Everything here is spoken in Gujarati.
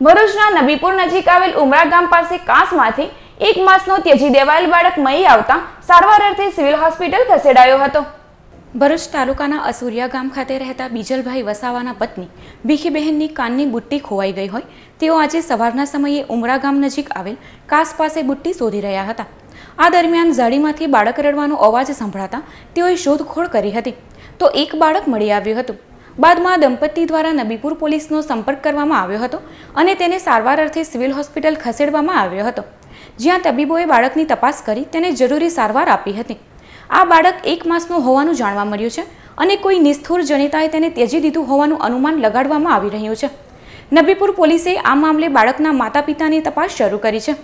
ભરૂચના નબીપુર નજીક આવેલ ઉમરા ગામ પાસે કાંસમાંથી એક માસનો ત્યજી દેવાયેલ બાળક મળી આવતા સારવાર અર્થે સિવિલ હોસ્પિટલ ખસેડાયો હતો. ભરૂચ તાલુકાના અસુરિયા ગામ ખાતે રહેતા બીજલભાઈ વસાવાના પત્ની ભીખીબહેનની કાનની બુટ્ટી ખોવાઈ ગઈ હોય તેઓ આજે સવારના સમયે ઉમરા ગામ નજીક આવેલ કાસ પાસે બુટ્ટી શોધી રહ્યા હતા. આ દરમિયાન ઝાડીમાંથી બાળક રડવાનો અવાજ સંભળાતા તેઓએ શોધખોળ કરી હતી. તો એક બાળક મળી આવ્યું હતું. બાદમાં દંપતી દ્વારા નબીપુર પોલીસનો સંપર્ક કરવામાં આવ્યો હતો અને તેને સારવાર અર્થે સિવિલ હોસ્પિટલ ખસેડવામાં આવ્યો હતો. જ્યાં તબીબોએ બાળકની તપાસ કરી તેને જરૂરી સારવાર આપી હતી. આ બાળક એક માસનું હોવાનું જાણવા મળ્યું છે અને કોઈ નિષ્ઠુર જનિતાએ તેને ત્યજી દીધું હોવાનું અનુમાન લગાડવામાં આવી રહ્યું છે. નબીપુર પોલીસે આ મામલે બાળકના માતા પિતાની તપાસ શરૂ કરી છે.